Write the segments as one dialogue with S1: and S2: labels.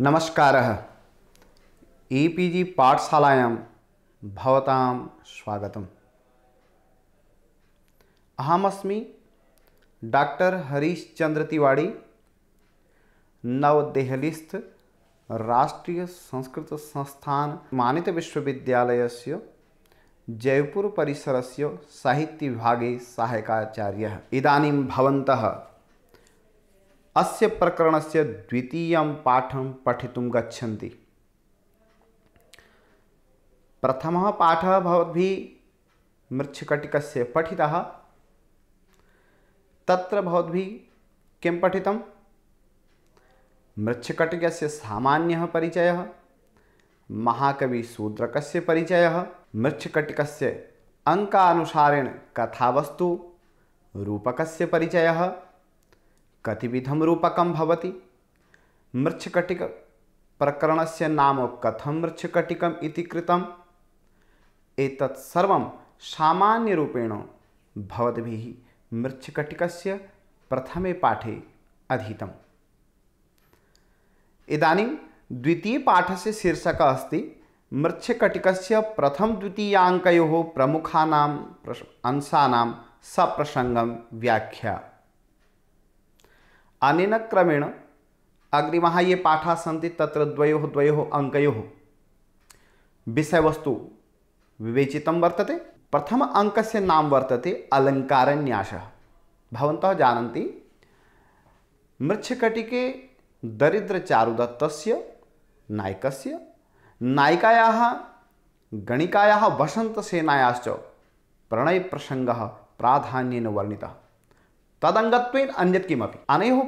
S1: नमस्कारः। A P G पाठशालायां भवतां स्वागतम्। अहमस्मि डाक्टर् हरीशचन्द्र तिवाड़ी, नवदेहलीस्थ राष्ट्रियसंस्कृतसंस्थान मानितविश्वविद्यालयस्य जयपुरपरिसरस्य साहित्यविभागे सहायकाचार्यः। इदानीं भवन्तः अस्य प्रकरणस्य द्वितीयं पाठं पठितुं गच्छन्ति। प्रथमः पाठः भवद्भिः मृच्छकटिकस्य पठितः। तत्र भवद्भिः किं पठितं? मृच्छकटिकस्य सामान्यः परिचयः। महाकविशूद्रकस्य परिचयः। मृच्छकटिकस्य अङ्कानुसारेण कथावस्तु। रूपकस्य परिचयः। कतिविधं रूपकं भवति मृच्छकटिकप्रकरणस्य नाम कथं मृच्छकटिकम् इति कृतम्। एतत् सर्वं सामान्यरूपेण भवद्भिः मृच्छकटिकस्य प्रथमे पाठे अधीतम्। इदानीं द्वितीयपाठस्य शीर्षकः अस्ति, मृच्छकटिकस्य प्रथमद्वितीयाङ्कयोः प्रमुखानां प्रश अंशानां सप्रसङ्गं व्याख्या। अनेन क्रमेण अग्रिमः ये पाठाः सन्ति तत्र द्वयोः द्वयोः अङ्कयोः। विषयवस्तु विवेचितं वर्तते। प्रथम अङ्कस्य नाम वर्तते अलङ्कारन्यासः। भवन्तः जानन्ति, मृच्छकटिके दरिद्रचारुदत्तस्य नायकस्य, नायिकायाः गणिकायाः वसन्तसेनायाश्च प्रणयप्रसङ्गः प्राधान्येन वर्णितः। तदङ्गत्वेन अन्यत् किमपि। अनयोः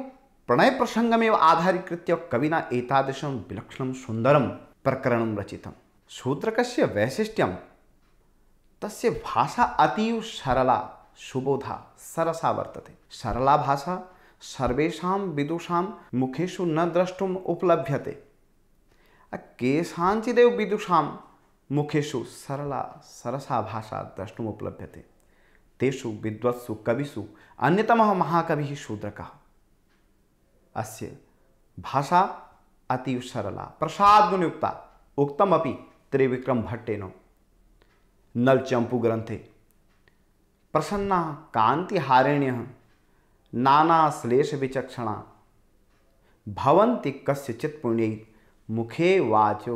S1: प्रणयप्रसङ्गमेव आधारीकृत्य कविना एतादृशं विलक्षणं सुन्दरं प्रकरणं रचितं। शूद्रकस्य वैशिष्ट्यं, तस्य भाषा अतीव सरला, सुबोधा, सरसा वर्तते। सरला भाषा सर्वेषां विदुषां मुखेषु न द्रष्टुम् उपलभ्यते। केषाञ्चिदेव विदुषां मुखेषु सरला, सरसा भाषा द्रष्टुम् उपलभ्यते। तेषु विद्वत्सु कविषु अन्यतमः महाकविः शूद्रकः। अस्य भाषा अतीव सरला प्रसादगुणयुक्ता उक्तमपि त्रिविक्रमभट्टेन नलचम्पूग्रन्थे प्रसन्नाः कान्तिहारिण्यः नानाश्लेषविचक्षणा भवन्ति कस्यचित् पुण्यै मुखे वाचो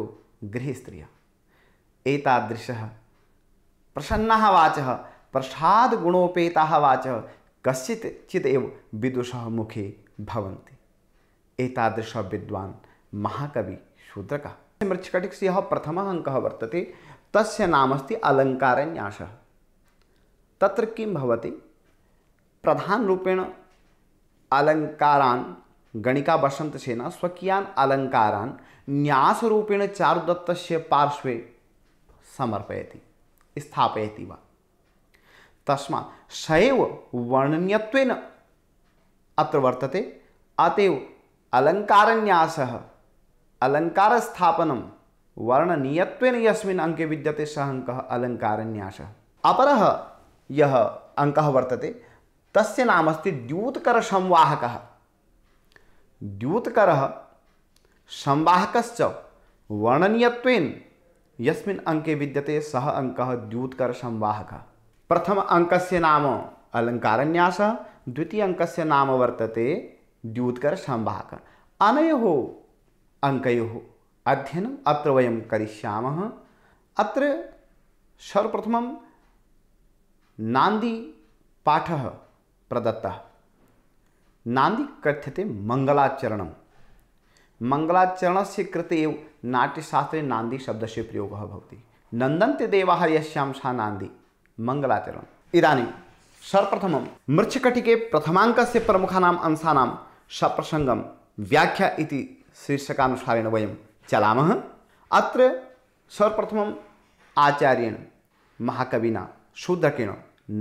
S1: गृहस्त्रियः। एतादृशः प्रसन्नः वाचः प्रसादगुणोपेताः वाचः, कश्चित् विदुषः मुखे भवन्ति। एतादृशः विद्वान् महाकवि शूद्रकः। यः प्रथमः अङ्कः वर्तते, तस्य नाम अस्ति अलङ्कारन्यासः। तत्र किं भवति? प्रधानरूपेण अलङ्कारान्, गणिका वसन्तसेना स्वकीयान् अलङ्कारान् न्यासरूपेण चारुदत्तस्य पार्श्वे समर्पयति, स्थापयति वा? तस्मात् स एव वर्णनीयत्वेन अत्र वर्तते। अत एव अलङ्कारन्यासः, अलङ्कारस्थापनं वर्णनीयत्वेन यस्मिन् अङ्के विद्यते, सः अङ्कः अलङ्कारन्यासः। अपरः यः अङ्कः वर्तते, तस्य नाम अस्ति द्यूतकरसंवाहकः। द्यूतकरः संवाहकश्च वर्णनीयत्वेन यस्मिन् अङ्के विद्यते, सः अङ्कः द्यूतकरसंवाहकः। प्रथम अङ्कस्य नाम अलङ्कारन्यासः, द्वितीय अङ्कस्य नाम वर्तते द्यूतकरसंवाहकः अनयोः अङ्कयोः अध्ययनम् अत्र वयं करिष्यामः। अत्र सर्वप्रथमं नान्दीपाठः प्रदत्तः। नान्दी कथ्यते मङ्गलाचरणं। मङ्गलाचरणस्य कृते नाट्यशास्त्रे नान्दीशब्दस्य प्रयोगः भवति। नन्दन्ते देवाः यस्यां सा नान्दी। मङ्गलाचरणम् इदानीं सर्वप्रथमं मृच्छकटिके प्रथमाङ्कस्य प्रमुखानाम् अंशानां सप्रसङ्गं व्याख्या इति शीर्षकानुसारेण वयं चलामः। अत्र सर्वप्रथमम् आचार्येण महाकविना शूद्रकेण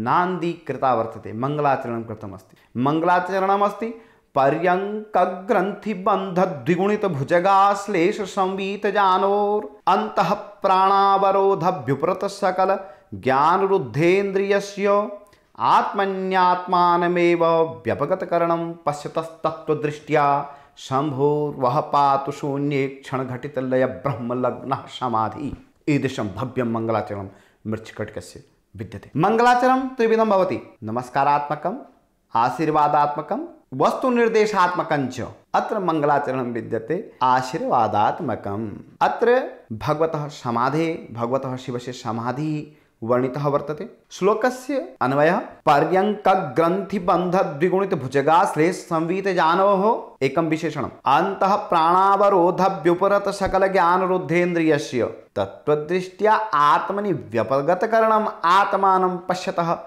S1: नान्दी कृता वर्तते मङ्गलाचरणं कृतमस्ति। मङ्गलाचरणमस्ति पर्यङ्कग्रन्थिबन्धद्विगुणितभुजगाश्लेषसंवीतजानोर् अन्तः प्राणावरोधभ्युपरतसकल ज्ञानरुद्धेन्द्रियस्य आत्मन्यात्मानमेव व्यपगतकरणं पश्यतस्तत्त्वदृष्ट्या शम्भोर्वः पातु शून्ये क्षणघटितलय ब्रह्मलग्नः समाधि। ईदृशं भव्यं मङ्गलाचरणं मृच्छकटिकस्य विद्यते। मङ्गलाचरणं त्रिविधं भवति। नमस्कारात्मकम् आशीर्वादात्मकं वस्तुनिर्देशात्मकं च अत्र मङ्गलाचरणं विद्यते आशीर्वादात्मकम्। अत्र भगवतः समाधेः, भगवतः शिवस्य समाधिः। वर्णितः वर्तते। अन्वयः पर्यङ्कग्रन्थिबन्धद्विगुणितभुजगाश्लेष संवीतजानवः एकं विशेषणम्। अन्तः प्राणावरोधव्युपरतसकलज्ञानरुद्धेन्द्रियस्य तत्त्वदृष्ट्या आत्मनि व्यपगतकरणम् आत्मानं पश्यतः।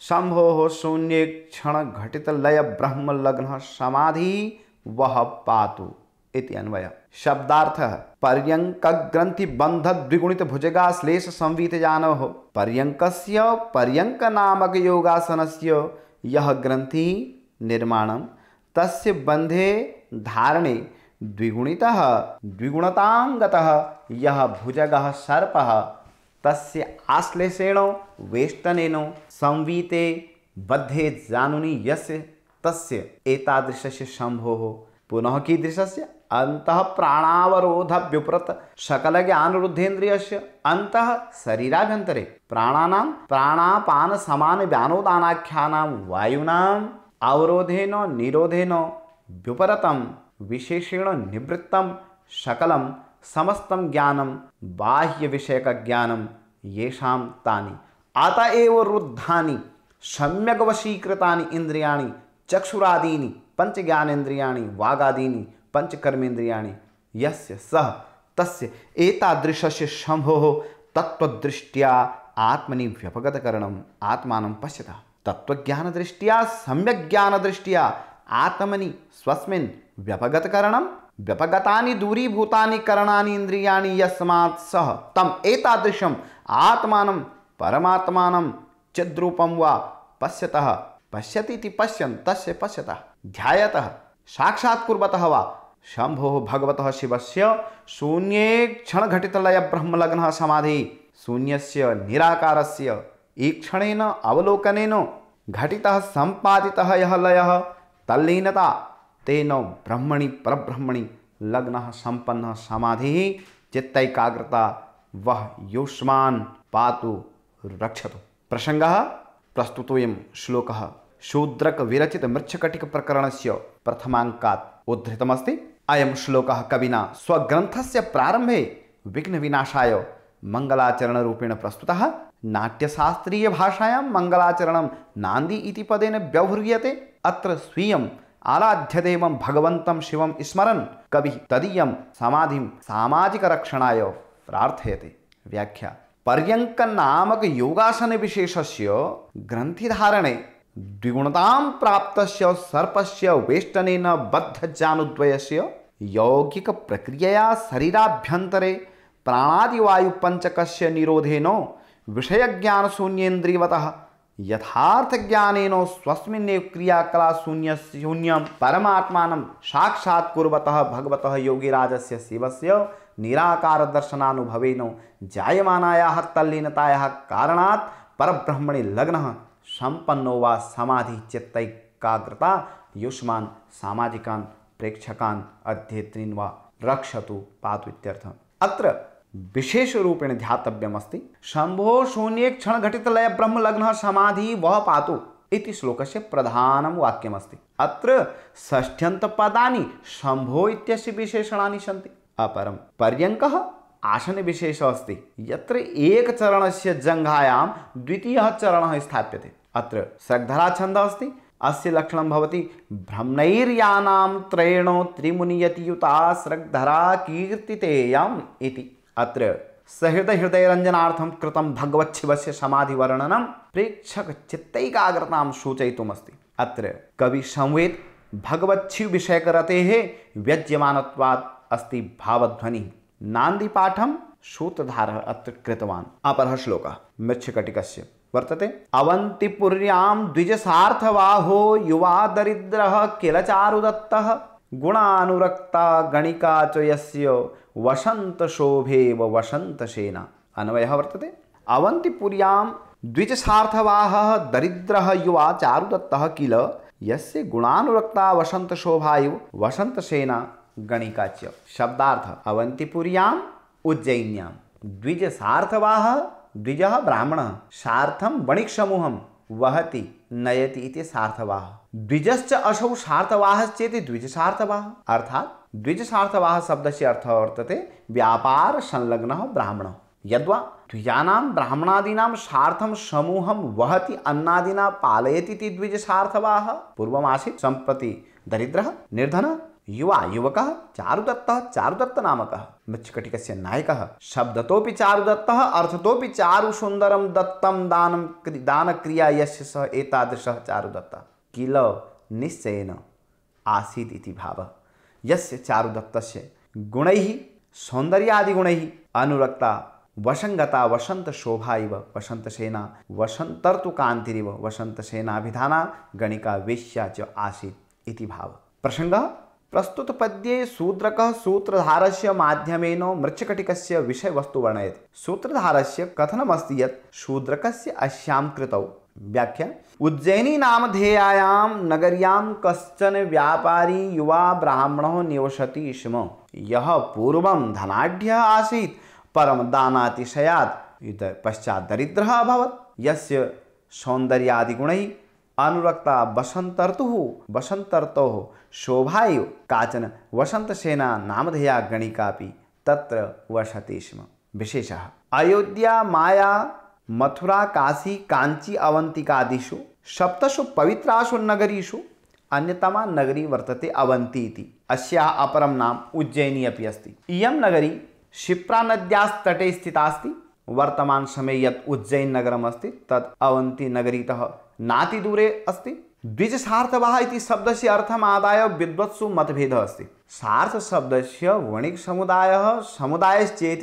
S1: शम्भोः शून्ये क्षणघटितलयब्रह्मलग्नः समाधिः वह पातु। इति अन्वयः। शब्दार्थः पर्यङ्कग्रन्थिबन्धद्विगुणितभुजगाश्लेष संवीतजानः पर्यङ्कस्य, पर्यङ्कनामकयोगासनस्य यः ग्रन्थिः निर्माणं, तस्य बन्धे धारणे द्विगुणितः, द्विगुणताङ्गतः यः भुजगः सर्पः, तस्य आश्लेषेण संवीते, बद्धे जानुनि यस्य, तस्य एतादृशस्य शम्भोः, पुनः कीदृशस्य? अंतः प्राणावरोध व्युप्रत सकल ज्ञान रुद्धेन्द्रियस्य अंतः शरीराभ्यन्तरे। प्राणानां प्राणापान समान व्यानोदानाख्यानां वायूनाम् अवरोधेन निरोधेन व्युपरतं, विशेषेण निवृत्तं सकलं समस्तं ज्ञानं, बाह्यविषयकज्ञानं येषां तानि। अत एव सम्यक् वशीकृतानि इन्द्रियाणि, चक्षुरादीनि, पञ्चज्ञानेन्द्रियाणि, वागादीनि पंचकर्मेन्द्रियाणि यस्य सह तस्य एतादृशस्य शम्भोः तत्त्वदृष्ट्या आत्मनि व्यपगतकरणम्, आत्मानं पश्यतः। तत्त्वज्ञानदृष्ट्या, सम्यग्ज्ञानदृष्ट्या आत्मनि स्वस्मिन् व्यपगतकरणं, व्यपगतानि दूरीभूतानि करणानि इन्द्रियाणि यस्मात् सह तम् एतादृशम् आत्मानं, परमात्मानं चिद्रूपं वा पश्यतः। पश्यति इति पश्यन्, तस्य पश्यतः। ध्यायतः साक्षात्कुर्वतः वा शंभो भगवत भगवतः शिवस्य शून्ये क्षणघटितलय ब्रह्मलग्न समाधि, शून्यस्य निराकारस्य ईक्षणेन अवलोकनेन घटितः सम्पादितः यः लयः, तल्लीनता, तेन ब्रह्मणि परब्रह्मणि लग्नः सम्पन्नः समाधिः, चित्तैकाग्रता वह युष्मान् पातु रक्षतु। प्रसङ्गः, प्रस्तुतोऽयं श्लोकः। शूद्रकविरचितमृच्छकटिकप्रकरणस्य प्रथमाङ्कात् उद्धृतमस्ति। अयं श्लोकः कविना स्वग्रन्थस्य प्रारम्भे विघ्नविनाशाय मङ्गलाचरणरूपेण प्रस्तुतः नाट्यशास्त्रीयभाषायां मङ्गलाचरणं नान्दी इति पदेन व्यवह्रियते अत्र स्वीयम् आराध्यदेवं भगवन्तं शिवं स्मरन्। कविः तदीयं समाधिं सामाजिकरक्षणाय प्रार्थयते। व्याख्या। पर्यंक नामक योगासन पर्यङ्कनामकयोगासनविशेषस्य ग्रन्थिधारणे द्विगुणतां प्राप्तस्य सर्पस्य वेष्टनेन बद्धजानुद्वयस्य यौगिकप्रक्रियया शरीराभ्यन्तरे, प्राणादिवायुपञ्चकस्य निरोधेन, विषयज्ञानशून्येन्द्रियवतः, यथार्थज्ञानेन स्वस्मिन्नेव क्रियाकला शून्य शून्यं परमात्मानं साक्षात् कुर्वतः भगवतः योगिराजस्य शिवस्य निराकारदर्शनानुभवेन, जायमानायाः तल्लीनतायाः कारणात् परब्रह्मणि लग्नः सम्पन्नो वा समाधि चित्तैकाग्रता युष्मान् सामाजिकान् प्रेक्षकान् अध्येतॄन् वा रक्षतु पातु इत्यर्थः अत्र विशेषरूपेण ध्यातव्यमस्ति, शम्भो शून्ये क्षणघटितलय ब्रह्मलग्नः समाधि वः पातु इति श्लोकस्य प्रधानं वाक्यमस्ति। अत्र षष्ठ्यन्तपदानि शम्भो इत्यस्य विशेषणानि सन्ति। अपरं पर्यङ्कः आसनविशेषः अस्ति। यत्र एकचरणस्य जङ्घायां द्वितीयः चरणः स्थाप्यते। अत्र श्रद्धराछन्दः अस्ति। अस्य लक्षणं भवति भ्रमणैर्यानां त्रयेण त्रिमुनियतियुता श्रद्धरा कीर्तितेयम् इति। अत्र सहृदहृदयरञ्जनार्थं कृतं भगवच्छिवस्य समाधिवर्णनं प्रेक्षकचित्तैकाग्रतां सूचयितुमस्ति। अत्र कविसंवेद भगवच्छिवविषयकरतेः व्यज्यमानत्वात् अस्ति भावध्वनिः। नान्दीपाठं सूत्रधारः अत्र कृतवान्। अपरः श्लोकः, मृच्छकटिकस्य। वर्तते। अवन्तिपुर्यां द्विजसार्थवाहो युवा दरिद्रः किल चारुदत्तः? गुणानुरक्ता गणिका च यस्य वसन्तशोभेव वसन्तसेना। अन्वयः वर्तते। अवन्तिपुर्यां द्विजसार्थवाहः दरिद्रः युवा चारुदत्तः किल? यस्य गुणानुरक्ता वसंत शोभायु वसंत सेना गणिका च। शब्दार्थ, अवंतीपुर्याम उज्जैन्याम द्विज सार्थवाह द्विज ब्राह्मण सार्थम वणिक समूहम वहति नयति इति सार्थवाह द्विजश्च असौ सार्थवाह चेति द्विज सार्थवाह अर्थात द्विज सार्थवाह शब्द से अर्थ वर्तते व्यापार संलग्न ब्राह्मण। यद्वा द्विजानां ब्राह्मणादीनां सार्थं समूहं वहति अन्नादिना पालयति इति द्विजसार्थवाः। पूर्वमासीत् सम्प्रति दरिद्रः, निर्धनः, युवा, युवकः, चारुदत्तः, चारुदत्तनामकः। मृच्छकटिकस्य नायकः। शब्दतोऽपि चारुदत्तः अर्थतोऽपि चारुसुन्दरं दत्तं दानं दानक्रिया यस्य सः एतादृशः चारुदत्तः। किल निश्चयेन आसीत् इति भावः। यस्य चारुदत्तस्य गुणैः, सौन्दर्यादिगुणैः अनुरक्ता वसंगता वसंत शोभा इव वसंत सेना वसंतर्तु कांतिरिव वसंत सेनाभिधाना गणिका वेश्या च आसीत् इति भाव। प्रसंग प्रस्तुत पद्ये सूत्रक सूत्रधार सूत्रधारस्य माध्यमेन मृच्छकटिकस्य विषयवस्तु वर्णयति सूत्रधारस्य कथनमस्ति यत् शूद्रकस्य अस्यां कृतौ। व्याख्या उज्जैनी नामधेयायां नगर्यां कश्चन व्यापारी युवा ब्राह्मण निवसति स्म। यः पूर्वं धनाढ्यः आसीत् परम दानातिशयात् पश्चात दरिद्र अभवत। यस्य सौंदर्यादिगुणैः अनुरक्ता वसंतर्तुः, वसंतर्तोः शोभायु, काचन वसंतसेना नामधेया गणिकापि तत्र वसति स्म। विशेषः, अयोध्या, माया, मथुरा, काशी कांची अवंतिकादिषु सप्तसु पवित्रासु नगरीषु अन्यतमा नगरी वर्तते अवंती इति। अस्याः अपरं नाम उज्जैनी अपि अस्ति। इयं नगरी शिप्रा नद्यास्तटे स्थिता अस्ति वर्तमान समय यत् उज्जैन नगरमस्ति तत् नातिदूरे अस्ति। द्विजसार्थवः इति शब्दस्य अर्थम् आदाय विद्वत्सु मतभेदः अस्ति।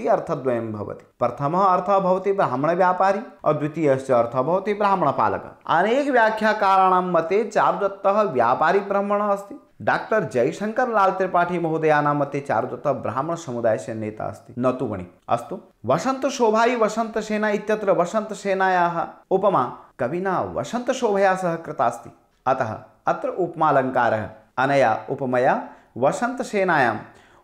S1: अर्थद्वयं प्रथमः अर्थः भवति ब्राह्मणव्यापारी और द्वितीयश्च अर्थः भवति ब्राह्मणपालकः। अनेक व्याख्याकाराणां मते चारुदत्तः व्यापारी ब्राह्मणः अस्ति। डॉक्टर जयशंकर लाल त्रिपाठी महोदयानां मते चारुदत्तः ब्राह्मण समुदायस्य नेता अस्ति। न तु वणिक् अस्तु। वसंत शोभाई, वसंत सेना इत्यत्र वसंत सेनायाः उपमा, कविना वसंत शोभया सह कृता अतः अत्र उपमालङ्कारः। अनया उपमया वसंत सेनायां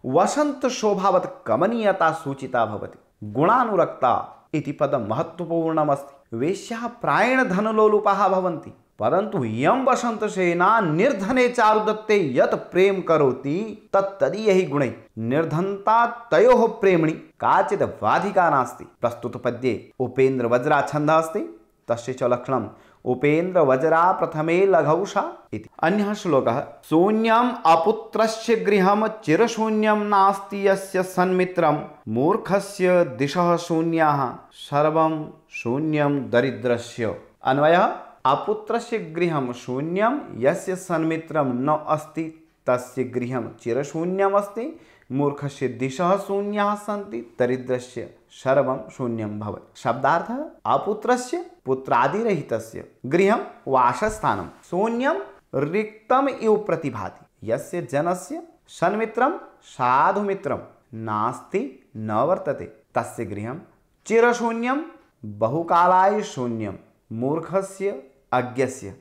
S1: वसंत शोभावत् कमनीयता सूचिता भवति। गुणानुरक्ता इति पदं महत्त्वपूर्णमस्ति वेश्याः प्रायेण धनलोलुपाः भवन्ति। परंतु यम वसंत सेना निर्धने चारुदत्ते यत प्रेम करोति तत्तदीय ही गुण। निर्धनता तयो प्रेमणि, काचिद वाधिका नास्ति। प्रस्तुत पद्ये उपेन्द्र वज्रा छंद अस्ति तस्य च लक्षणम् उपेन्द्र वज्रा प्रथमे लघौषा इति। अन्यः श्लोकः, शून्यम् अपुत्रस्य गृहं चिरशून्यं नास्ति यस्य सन्मित्रं मूर्खस्य दिशः शून्याः, सर्वं शून्यं दरिद्रस्य। अन्वयः अपुत्रस्य गृहं शून्यं, यस्य न अस्ति, तस्य गृह गृहं चिरशून्यम् अस्ति मूर्खस्य दिशः शून्याः सन्ति, दरिद्रस्य सर्वं शून्यं भवति। शब्दार्थः, अपुत्रस्य, पुत्रादिरहितस्य गृहं वासस्थानं शून्यं रिक्तम् इव प्रतिभाति। यस्य जनस्य सन्मित्रं साधुमित्रं नास्ति, न वर्तते, तस्य गृहं चिरशून्यं, बहुकालाय शून्यं, मूर्खस्य अज्ञस्य।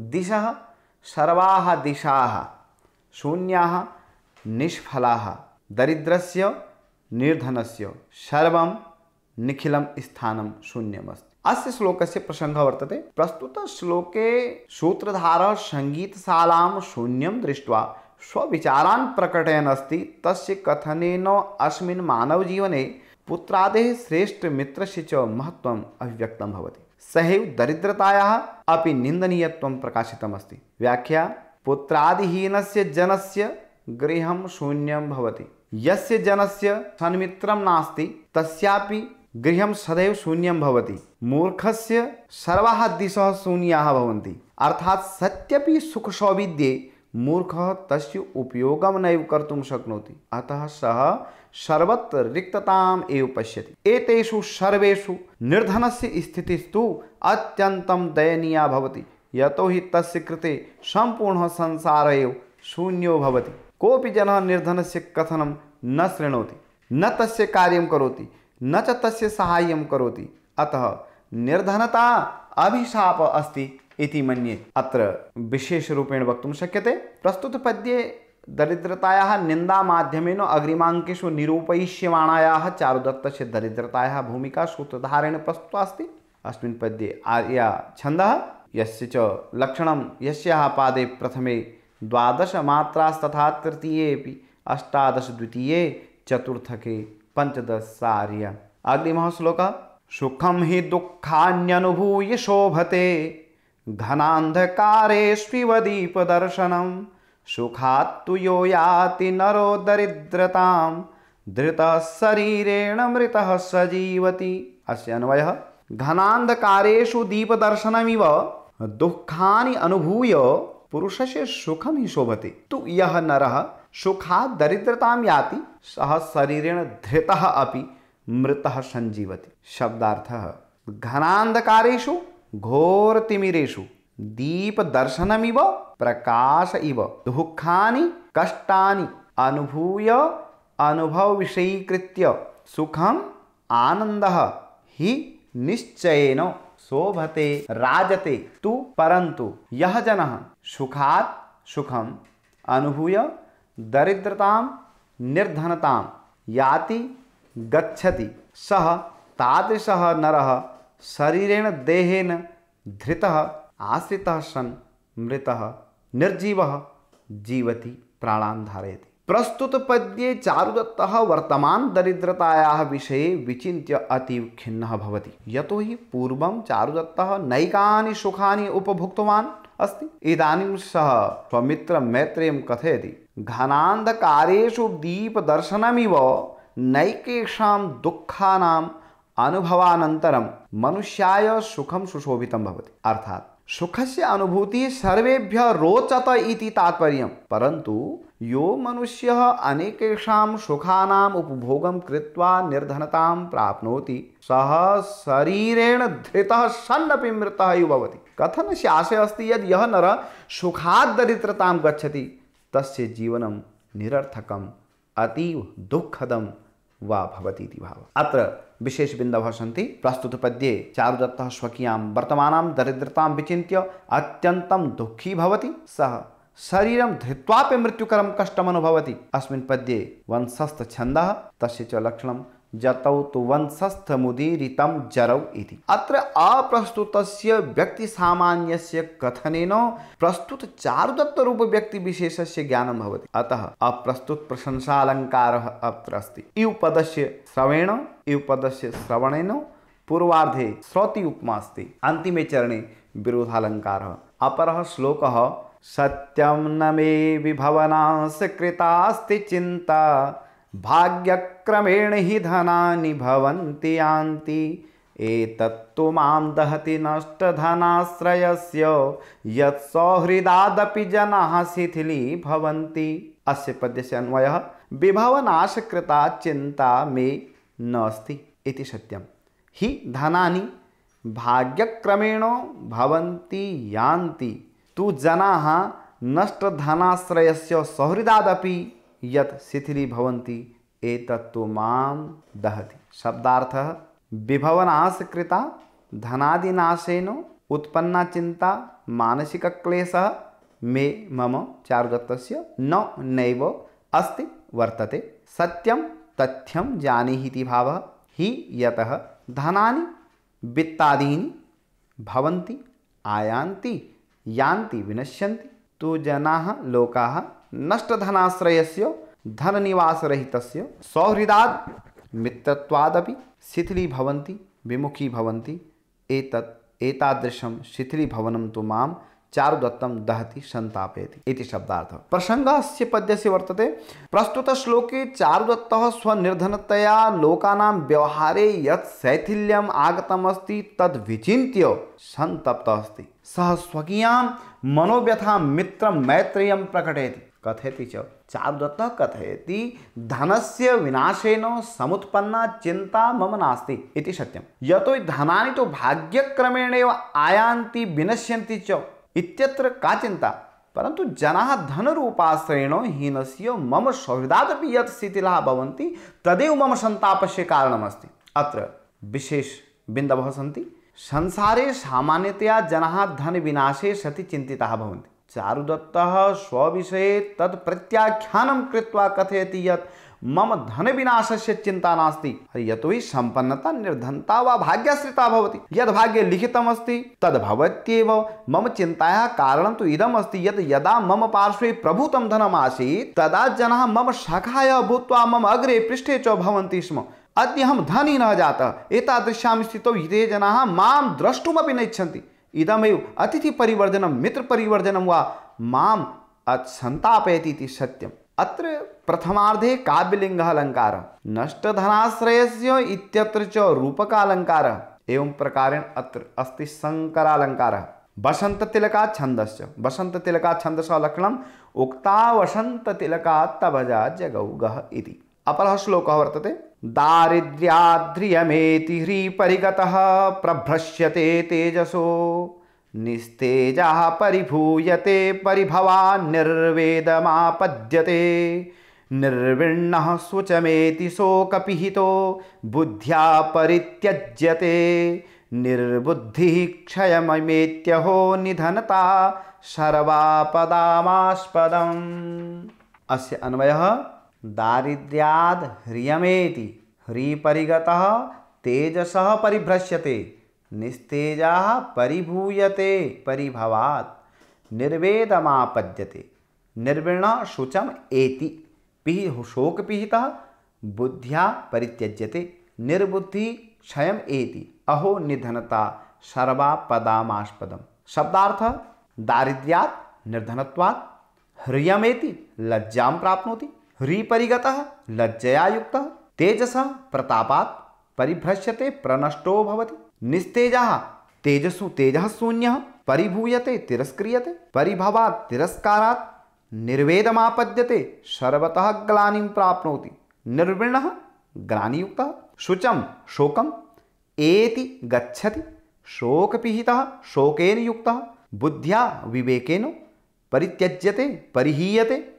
S1: दिशः सर्वाः दिशाः, शून्याः निष्फलाः। दरिद्रस्य, निर्धनस्य, सर्वं निखिलं स्थानं शून्यमस्ति। अस्य श्लोकस्य प्रसङ्गः वर्तते। प्रस्तुतश्लोके सूत्रधारः सङ्गीतशालां शून्यं दृष्ट्वा स्वविचारान् प्रकटयन् अस्ति। तस्य कथनेन अस्मिन् मानवजीवने पुत्रादेः श्रेष्ठमित्रस्य च महत्त्वम् अभिव्यक्तं भवति। सहैव दरिद्रताया अपि निंदनीयत्वं प्रकाशितमस्ति। व्याख्या, पुत्रादिहीनस्य जनस्य गृहं शून्यं भवति। यस्य जनस्य सन्मित्रं नास्ति, तस्यापि गृहं सदैव शून्यं भवति। मूर्खस्य सर्वाः दिशः शून्याः भवन्ति। अर्थात् सत्यपि सुखसौविध्ये मूर्खः तस्य उपयोगं नैव कर्तुं शक्नोति। अतः सः सर्वत्र रिक्तताम् एव पश्यति। एतेषु सर्वेषु निर्धनस्य स्थितिस्तु अत्यन्तं दयनीया भवति। यतोहि तस्य कृते सम्पूर्णः संसारः एव शून्यो भवति। कोऽपि जनः निर्धनस्य कथनं न शृणोति, न तस्य कार्यं करोति, न च तस्य साहाय्यं करोति। अतः निर्धनता अभिशाप अस्ति। इति मन्ये। अत्र विशेषरूपेण वक्तुं शक्यते। प्रस्तुतपद्ये दरिद्रतायाः निन्दामाध्यमेन अग्रिमाङ्केषु निरूपयिष्यमाणायाः चारुदत्तस्य दरिद्रतायाः भूमिका सूत्रधारेण प्रस्तुता अस्ति। अस्मिन् पद्ये आर्या छन्दः, यस्य च लक्षणं यस्याः पादे प्रथमे द्वादशमात्रास्तथा तृतीयेऽपि अष्टादश द्वितीये चतुर्थके पञ्चदशार्य। अग्रिमः श्लोकः सुखं हि दुःखान्यनुभूय शोभते। घनान्धकारेष्विव दीपदर्शनं सुखात्तु यो याति नरो दरिद्रतां धृतः शरीरेण मृतः स जीवति अस्य अन्वयः, घनान्धकारेषु दीपदर्शनमिव दुःखानि अनुभूय पुरुषस्य सुखं हि शोभते। तु यः नरः सुखात् दरिद्रतां याति, सः शरीरेण धृतः अपि मृतः सञ्जीवति। शब्दार्थः घनान्धकारेषु घोरतिमिरेषु, दीपदर्शनमिव प्रकाश इव दुःखानि, कष्टानि, अनुभूय, अनुभवविषयीकृत्य सुखम्, आनन्दः, हि निश्चयेन शोभते, राजते, तु परंतु यः जनः सुखात् सुखम्, अनुभूय दरिद्रतां निर्धनतां याति गच्छति, सः तादृशः नरः शरीरेण देहेन धृतः, आश्रितः सन् मृतः, निर्जीवः, जीवति, प्राणान् धारयति। प्रस्तुतपद्ये चारुदत्तः वर्तमान दरिद्रतायाः विषये विचिन्त्य अतीव खिन्नः भवति। यतोहि पूर्वं चारुदत्तः नैकानि सुखानि उपभुक्तवान् अस्ति। इदानीं सः स्वमित्रं मैत्रेयं कथयति, घनान्धकारेषु दीपदर्शनमिव नैकेषां दुःखानाम् अनुभवानन्तरं मनुष्याय सुखं सुशोभितं भवति। अर्थात्, सुखस्य अनुभूतिः सर्वेभ्यः रोचत इति तात्पर्यं। परन्तु, यो मनुष्यः अनेकेषां सुखानाम् उपभोगं कृत्वा निर्धनतां प्राप्नोति, सः शरीरेण धृतः सन्नपि मृतः इव भवति। कथनस्य आशयः अस्ति यद् यः नरः सुखात् दरिद्रतां गच्छति, तस्य जीवनं निरर्थकम्, अतीव दुःखदं वा भवति इति भावः। अत्र विशेषबिन्दवः प्रस्तुत पद्ये चारुदत्तः स्वकीयां वर्तमानां दरिद्रतां विचिन्त्य अत्यन्तं दुखी भवति। सः शरीरं धृत्वापि मृत्युकरं कष्टमनुभवति। अस्मिन् पद्ये वंशस्थछन्दः, तस्य च जतौ तु वंशस्थमुदीरितं जरौ इति। अत्र अप्रस्तुतस्य व्यक्तिसामान्यस्य कथनेन प्रस्तुतचारुदत्तरूपव्यक्तिविशेषस्य ज्ञानं भवति। अतः अप्रस्तुत अप्रस्तुतप्रशंसालङ्कारः अत्र अस्ति। इवपदस्य श्रवेण इवपदस्य श्रवणेन पूर्वार्धे श्रोति उपमा अस्ति। अन्तिमे चरणे विरोधालङ्कारः अपरः श्लोकः, सत्यं न मे विभवनाश कृतास्ति चिन्ता। भाग्यक्रमेण हि धनानि भवन्ति यान्ति। एतत्तु माँ दहति नष्टधनाश्रयस्य, यत् सौहृदादपि जनाः शिथिली भवन्ति। अस्य पद्यस्य अन्वयः विभवनाशकृता चिन्ता मे नास्ति इति सत्यं हि धनानि भाग्यक्रमेण भवन्ति यान्ति। तु जनाः नष्टधनाश्रयस्य, सौहृदादपि यत् शिथिली भवन्ति एतत्तु माँ दहति। शब्दार्थः, विभवनाशकृता, धनादिनाशेन उत्पन्ना चिन्ता, मानसिकक्लेशः, मे मम चारुदत्तस्य न नैव अस्ति वर्तते। सत्यं तथ्यं जानीहि इति भावः। हि यतः धनानि, वित्तादीनि भवन्ति, आयान्ति, यान्ति, विनश्यन्ति। तु जनाः, लोकाः नष्टधनाश्रयस्य, धननिवासरहितस्य सौहृदात् मित्रत्वादपि शिथिलीभवन्ति विमुखी भवन्ति। एतत्, एतादृशं शिथिलीभवनं तु माँ चारुदत्तं दहति सन्तापयति इति शब्दार्थः। प्रसङ्गः पद्यस्य वर्तते, प्रस्तुतश्लोके चारुदत्तः स्वनिर्धनतया लोकानां व्यवहारे यत् शैथिल्यम् आगतमस्ति, तद् विचिन्त्य सन्तप्तः अस्ति। सः स्वकीयां मनोव्यथां मित्रं मैत्रेयं प्रकटयति। कथयति च। चारुदत्तः कथयति, धनस्य विनाशेन समुत्पन्ना चिंता मम नास्ति इति सत्यं यतो धनानि तु भाग्यक्रमेण एव आयान्ति, विनश्यन्ति च इत्यत्र का चिन्ता? परन्तु जनाः धनरूपाश्रयेण हीनस्य मम सौहृदादपि यत् शिथिलाः भवन्ति, तदेव मम सन्तापस्य कारणमस्ति। अत्र विशेष बिन्दवः सन्ति। संसारे सामान्यतया जनाः धनविनाशे सति चिन्तिताः भवन्ति। चारुदत्तः स्वविषये तत् प्रत्याख्यानं कृत्वा कथयति यत् मम धनविनाशस्य चिन्ता नास्ति। यतो हि सम्पन्नता, निर्धनता वा भाग्याश्रिता भवति। यद् भाग्ये लिखितमस्ति, तद् भवत्येव। मम चिन्तायाः कारणं तु इदम् अस्ति यत् यदा मम पार्श्वे प्रभूतं धनम् आसीत् तदा जनाः मम शाखाय भूत्वा मम अग्रे पृष्ठे च भवन्ति स्म। अद्य अहं धनी न जातः। एतादृश्यां स्थितौ ये जनाः माँ द्रष्टुमपि न इच्छन्ति। इदमेव अतिथिपरिवर्जनं, मित्रपरिवर्जनं वा माम् सन्तापयति इति सत्यम्। अत्र प्रथमार्धे काव्यलिङ्गः अलङ्कारः नष्टधनाश्रयस्य इत्यत्र च रूपकालङ्कारः, एवं प्रकारेण अत्र अस्ति शङ्करालङ्कारः। वसन्ततिलका छन्दस्य वसन्ततिलका छन्दसः लक्षणम् उक्ता वसन्ततिलकात् तभजा जगौगः अपरः श्लोकः वर्तते। दारिद्र्याद्रियमेति ह्रीपरिगतः प्रभ्रश्यते तेजसो, निस्तेजः परिभूयते परिभवा निर्वेदमापद्यते निर्विण्णः शुचमेति शोकपिहितो, बुद्ध्या परित्यज्यते, निर्बुद्धिः क्षयममेत्यहो निधनता, सर्वापदामास्पदम्। अस्य अन्वयः दारिद्र्याद् ह्रियमेति, ह्रीपरिगतः तेजस परिभ्रश्यते, निस्तेजा परिभूयते परिभवात्, निर्वेदमापद्यते निर्विण शुचम एति, पिह शोक पिहिता बुद्ध्या परित्यज्यते, निर्बुद्धि क्षयम एति, अहो निधनता सर्वापदामास्पदम। शब्दार्थ, दारिद्र्यात्, निर्धनत्वात्, ह्रियमेति, लज्जां प्राप्नोति। ह्रीपरिगतः लज्जया युक्तः तेजसः प्रतापात् परिभ्रश्यते, प्रनष्टो भवति। निस्तेजा तेजसु तेज शून्य, परिभूयते तिरस्क्रियते परिभवा तिरस्कारात्, निर्वेदमापद्यते सर्वतः ग्लानिं प्राप्नोति। निर्विणः ग्लानियुक्तः, शुचं शोकम्, एति गच्छति, शोकपिहितः शोकेन युक्तः, बुद्ध्या विवेकेन परित्यज्यते, परिहीयते।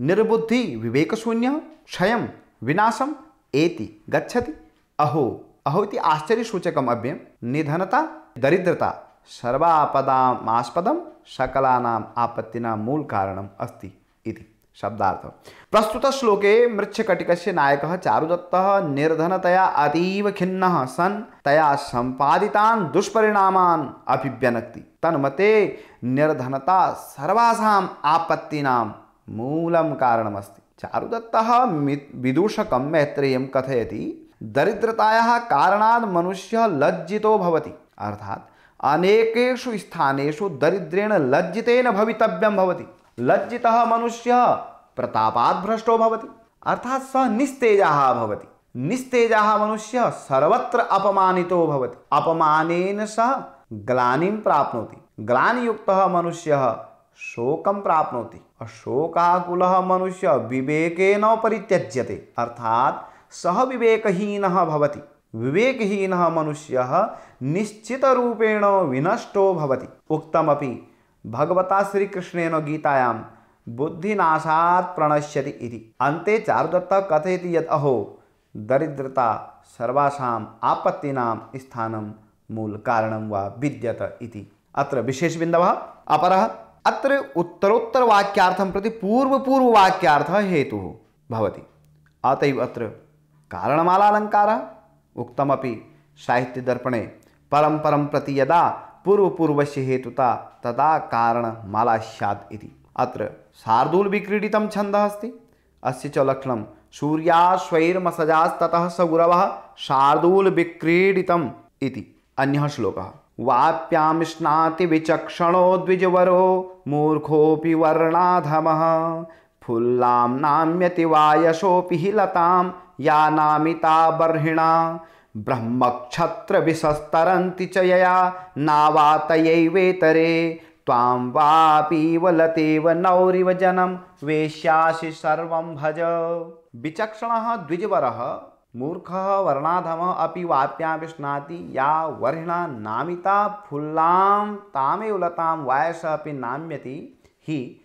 S1: निर्बुद्धि विवेकशून्यः, क्षयं विनाशम् एति गच्छति। अहो अहो इति आश्चर्यसूचकम् अव्ययं निधनता, दरिद्रता, सर्वापदामास्पदं सकलानाम् आपत्तीनां मूलकारणम् अस्ति इति शब्दार्थः प्रस्तुतश्लोके मृच्छकटिकस्य नायकः चारुदत्तः निर्धनतया अतीव खिन्नः सन् तया सम्पादितान् दुष्परिणामान् अभिव्यनक्ति। तन्मते निर्धनता सर्वासाम् आपत्तीनां मूलं कारणमस्ति। चारुदत्तः विदूषकं मैत्रेयं कथयति, दरिद्रतायाः कारणात् मनुष्यः लज्जितो भवति। अर्थात् दरिद्रेण लज्जितेन भवितव्यं भवति। लज्जितः मनुष्यः प्रतापात् भ्रष्टो भवति। अर्थात् सः निस्तेजः भवति। निस्तेजः मनुष्यः सर्वत्र अपमानितो भवति। अपमानेन सः ग्लानिं प्राप्नोति। ग्लानियुक्तः मनुष्यः शोकं प्राप्नोति। अशोकाकुलः मनुष्यः विवेकेन परित्यज्यते, अर्थात् सह विवेकहीन भवति। विवेकहीन मनुष्य मनुष्यः निश्चितरूपेण विनष्टो भवति। उक्तमपि भगवता श्रीकृष्णेन गीतायां बुद्धिनाशात् प्रणश्यति इति। अन्ते चारुदत्तः कथयति यत् अहो, दरिद्रता सर्वासाम् आपत्तीनां स्थानं मूलकारणं वा विद्यत इति। अत्र विशेषबिन्दवः, अपरः अत्र उत्तरोत्तरवाक्यार्थं प्रति पूर्वपूर्ववाक्यार्थः हेतुः भवति। अत एव अत्र कारणमालालङ्कारः, उक्तमपि साहित्यदर्पणे परं परं प्रति यदा पूर्वपूर्वस्य हेतुता, तदा कारणमाला स्यात् इति। अत्र शार्दूलविक्रीडितं छन्दः अस्ति। अस्य च लक्षणं सूर्याश्वैर्मसजास्ततः स गुरवः शार्दूलविक्रीडितम् इति। अन्यः श्लोकः। वाप्यां स्नाति विचक्षणो द्विजवरो मूर्खोऽपि वर्णाधमः। फुल्लां नाम्यति वायसोऽपि हि लतां, या नामिता बर्हिणा ब्रह्मक्षत्रविशस्तरन्ति च यया नावातयैवेतरे त्वां वापीव लतेव नौरिव जनं वेश्यासि सर्वं भज। विचक्षणः द्विजवरः मूर्खः वर्णाधम अपि वाप्यां या वर्हिणा नामिता फुल्लां तामेव लतां वायस अपि नाम्यति। हि,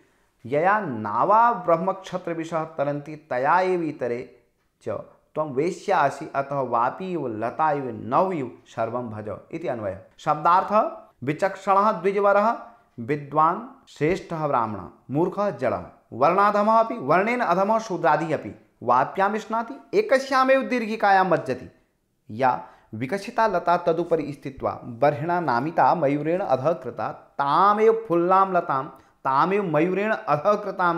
S1: यया नावा ब्रह्मक्षत्रविषः तरन्ति, तया एव इतरे च। त्वं वेश्यासि, अतः वापी लता इव नव इव सर्वं भज इति अन्वयः। शब्दार्थः, विचक्षणः द्विजवरः, विद्वान्, श्रेष्ठः ब्राह्मणः, मूर्खः जडः। वर्णाधमः अपि, वर्णेन अधमः शूद्रादिः अपि। वाप्यां स्नाति एकस्यामेव दीर्घिकायां मज्जति। या विकसिता लता तदुपरि स्थित्वा, बर्हिणा नामिता मयूरेण अधः कृता फुल्लां लतां, तामेव मयूरेण अधः कृतां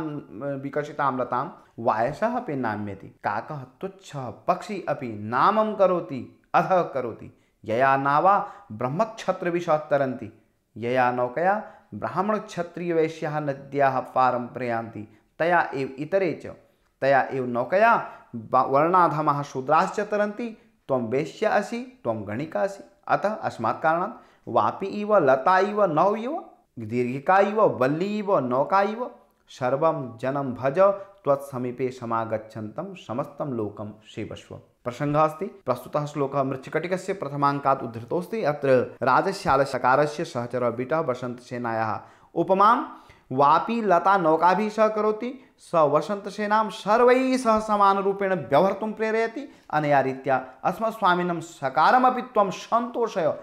S1: विकसितां लतां, वायसः अपि नाम्यति। काकः पक्षी अपि नामं करोति, अधः करोति। यया नावा ब्रह्मक्षत्रविषः तरन्ति यया नौकया ब्राह्मणक्षत्रियवैश्याः नद्याः पारं प्रयान्ति। तया एव इतरे च तया एव नौकया वर्णाधमाः शूद्राश्च तरन्ति, त्वं वेश्या असि, त्वं गणिका असि। अतः अस्मात् कारणात् वापी इव, लता इव, नौ इव, दीर्घिका इव, वल्ली इव, नौका इव, सर्वं जनम भज, त्वत्समीपे समागच्छन्तं समस्तं लोकं सेवस्व। प्रसङ्गः अस्ति, प्रस्तुतः श्लोकः मृच्छकटिकस्य प्रथमाङ्कात् उद्धृतोऽस्ति, अत्र राजशालशकारस्य सहचरः बिटः वसन्तसेनायाः उपमां, वापी लता नौकाभिः सह करोति स वसन्तसेनां सर्वैः सह समानरूपेण व्यवहर्तुं प्रेरयति। अनया रीत्या अस्मत्स्वामिनं सकारमपि त्वं सन्तोषय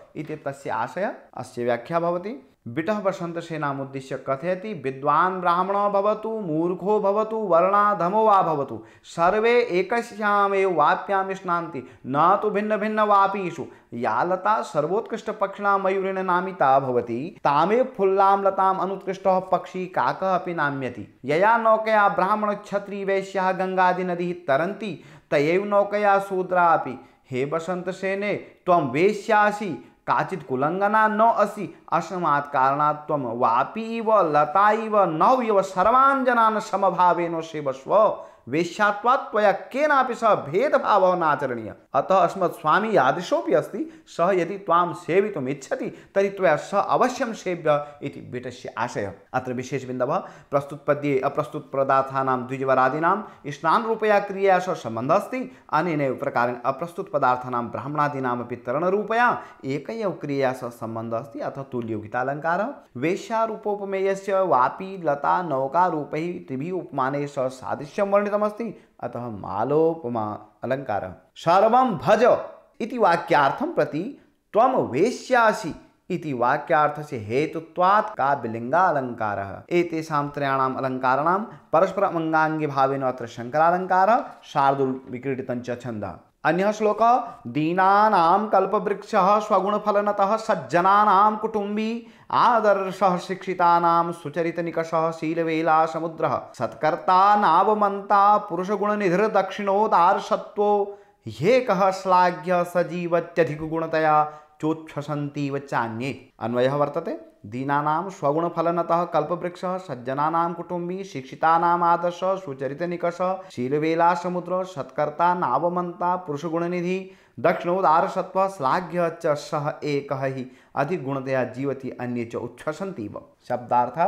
S1: तस्य आशयः। अस्य व्याख्या भवति। बिटः वसन्तसेनामुद्दिश्य कथयति, विद्वान् ब्राह्मणो भवतु, मूर्खो भवतु, वर्णाधमो वा भवतु। सर्वे एकस्यामेव वाप्यां स्नान्ति, न तु भिन्नभिन्नवापीषु या लता सर्वोत्कृष्टपक्षिणां मयूरेण नामिता भवति तामेव फुल्लां लताम् अनुत्कृष्टः पक्षी काकः अपि नाम्यति। यया नौकया ब्राह्मण क्षत्रि वैश्याः ब्राह्मणक्षत्रिवैश्याः गङ्गादिनदीः तरन्ति, तयैव नौकया शूद्रा हे वसन्तसेने त्वं वेश्यासि काचित् कुलंगना न असि। अस्मात् कारणात् वापी इव, लता इव नव सर्वान् जनान् समभावेन सेवस्व वेश्यात्वात् त्वया केनापि सह भेदभावः नाचरणीयः। अतः अस्मत् स्वामी यादृशोऽपि अस्ति, सः यदि त्वां सेवितुम् इच्छति, तर्हि त्वया सः अवश्यं सेव्यः इति बिटस्य आशयः। अत्र विशेषबिन्दवः, प्रस्तुतपद्ये अप्रस्तुतपदार्थानां द्विजवरादीनां स्नानरूपया क्रियया सह सम्बन्धः अस्ति, अनेनैव प्रकारेण अप्रस्तुतपदार्थानां ब्राह्मणादीनामपि तरणरूपया एक एव क्रियया सह सम्बन्धः अस्ति अथ तुल्ययोगितालङ्कारः वेश्यारूपोपमेयस्य वापी, लता, नौकारूपैः त्रिभिः उपमानैः सह सादृश्यं वर्णितं वर्णितमस्ति अतः मालोपमा अलंकार सर्वं भज इति वाक्यार्थं प्रति त्वं वेश्यासि इति वाक्यार्थस्य हेतुत्वात् काव्यलिङ्गालङ्कारः। एतेषां त्रयाणाम् अलङ्काराणां परस्परमङ्गाङ्गिभावेन अत्र शङ्करालङ्कारः शार्दुलविक्रीडितञ्च छन्दः। अन्यः श्लोकः दीनानां कल्पवृक्षः स्वगुणफलनतः सज्जनानां कुटुम्बी, आदर्शः शिक्षितानां सुचरितनिकषः शीलवेला समुद्रः सत्कर्ता नावमन्ता पुरुषगुणनिधिर्दक्षिणोदार्शत्वो ह्येकः श्लाघ्य सजीवत्यधिकगुणतया चोच्छसन्तीव चान्ये। अन्वयः वर्तते। दीनानां स्वगुणफलनतः सज्जनानाम कुटुंबी शिक्षितानाम आदर्श सुचरित निकष शीलवेला समुद्र सत्कर्ता, नावमन्ता, पुरुषगुणनिधि दक्षिणोदारसत्व श्लाघ्य च सह एक ही अधिगुणतया जीवति अन्ये च उच्छसन्तीव। शब्दार्थ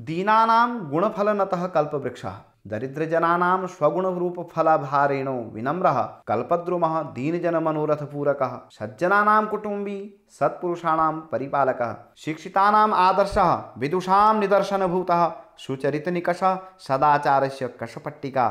S1: दीनानाम गुणफलनतः कल्पवृक्षः। दरिद्रजनानां स्वगुणरूपफलभारेणो विनम्रः कल्पद्रुमः दीनजनमनोरथपूरकः, सज्जनानां कुटुम्बी सत्पुरुषाणां परिपालकः शिक्षितानाम् आदर्शः विदुषां निदर्शनभूतः, सुचरितनिकषः सदाचारस्य कषपट्टिका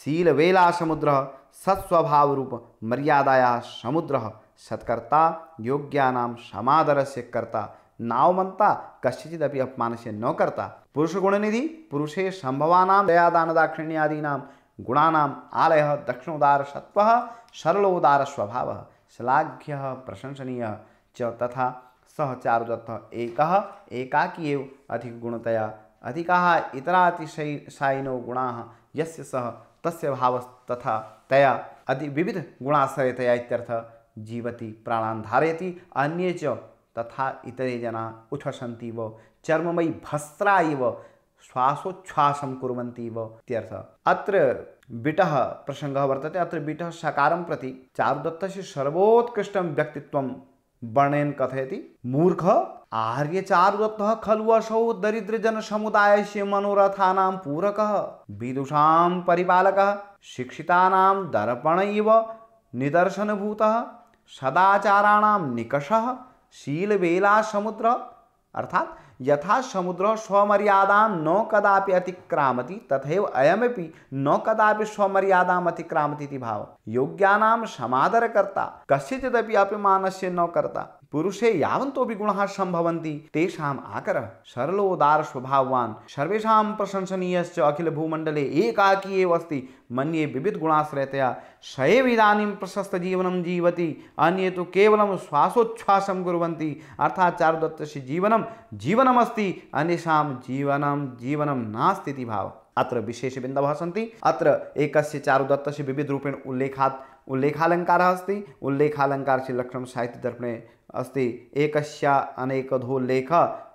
S1: शीलवेलासमुद्रः सत्स्वभावरूप मर्यादायाः समुद्रः, सत्कर्ता योग्यानां समादरस्य कर्ता नावमन्ता कस्यचिदपि अपमानस्य न कर्ता। पुरुषगुणनिधि, पुरुषे सम्भवानां दयादानदाक्षिण्यादीनां गुणानाम् आलयः दक्षिणोदारसत्त्वः, सरलोदारस्वभावः, श्लाघ्यः प्रशंसनीयः च तथा सः चारुदत्तः एकः, एकाकी एव अधिकगुणतया अधिकाः इतरातिशयिनो गुणाः, यस्य सः तस्य भावस्तथा तया अति विविध गुणाश्रयतया इत्यर्थ जीवति प्राणान् धारयति, अन्ये तथा इतरे जना उच्छ्वसन्ति व। चर्ममयी भस्रा इव, श्वासोच्छ्वासं कुर्वन्ति इव इत्यर्थः। अत्र बिटः प्रसङ्गः वर्तते, अत्र बिटः सकारं प्रति चारुदत्तस्य सर्वोत्कृष्टं व्यक्तित्वं वर्णयन् कथयति। मूर्ख, आर्यचारुदत्तः खलु असौ दरिद्रजनसमुदायस्य मनोरथानां पूरकः, विदुषां परिपालकः, शिक्षितानां दर्पण इव निदर्शनभूतः, सदाचाराणां निकषः शीलवेला समुद्र अर्थात यथा समुद्र स्वमर्यादा न कदापि अतिक्रामति, तथैव अयमपि न कदापि स्वमर्यादाम् अतिक्रामति भाव। योग्यानां समादरकर्ता कस्यचिदपि अपमानस्य न कर्ता। पुरुषे यावन्तोऽपि गुणाः सम्भवन्ति। तेषाम् आकरः सरलोदार स्वभाववान्। सर्वेषां प्रशंसनीयश्च अखिलभूमण्डले एकाकी एव अस्ति। मन्ये विविधगुणाश्रयतया स एव इदानीं प्रशस्तजीवनं जीवति। अन्ये तु केवलं श्वासोच्छ्वासं कुर्वन्ति। अर्थात् चारुदत्तस्य जीवनं जीवनमस्ति। अन्येषां जीवनं जीवनं नास्ति इति भावः। अत्र विशेषबिन्दवः सन्ति। अत्र एकस्य चारुदत्तस्य विविधरूपेण उल्लेखात् उल्लेखालङ्कारः अस्ति। लक्षणं साहित्यदर्पणे अस्ति। एकस्य अनेकधोल्लेख,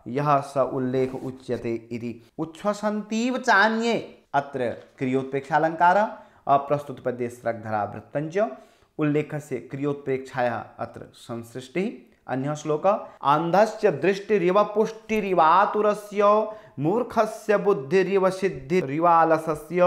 S1: यः स उल्लेख उच्यते इति। उच्छ्वसन्तीव चान्ये। अत्र क्रियोत्प्रेक्षालङ्कारः, अप्रस्तुतपद्ये स्रग्धरा वृत्तञ्च उल्लेखस्य क्रियोत्प्रेक्षायाः अत्र संसृष्टिः। अन्यः श्लोकः अन्धस्य दृष्टिरिव पुष्टिरिवातुरस्य, मूर्खस्य बुद्धिरिव सिद्धिरिवालसस्य,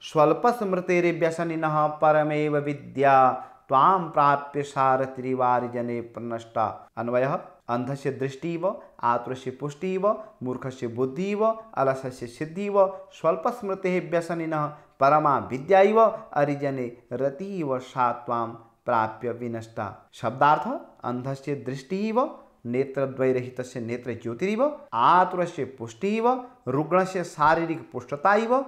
S1: स्वल्पस्मृतिरिव्यसनिनः परमेव विद्या। त्वां प्राप्य सारथिरिवारिजने प्रनष्टा। अन्वयः, अंधस्य दृष्टिव, आतुरस्य पुष्टिव, मूर्खस्य बुद्धिव, अलसस्य सिद्धिव, स्वल्पस्मृतेः व्यसनिनः, परमा विद्याइव, अरिजने रतिव सा त्वां प्राप्य विनष्टा। शब्दार्थ, अंधस्य दृष्टिव, नेत्रद्वैरहितस्य नेत्रज्योतिरिव, आतुरस्य पुष्टिव, रुग्णस्य शारीरिक पुष्टता इव